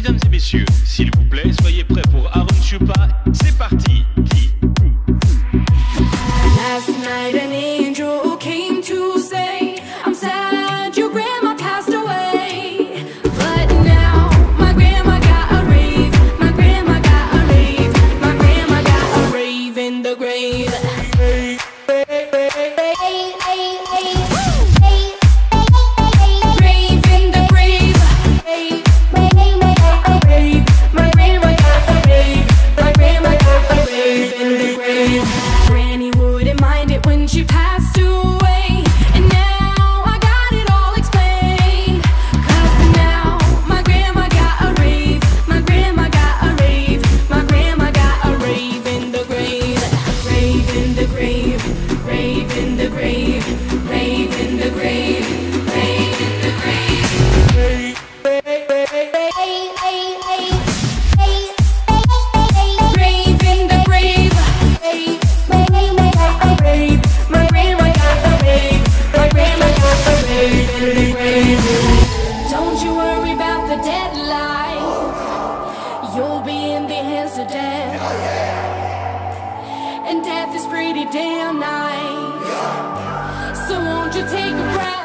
Mesdames et messieurs, s'il vous In the grave. Rave in the grave. Rave in the grave. My. My got. My got in the grave. Don't you worry about the deadline. You'll be in the hands of death. And death is pretty damn nice. So won't you take a breath?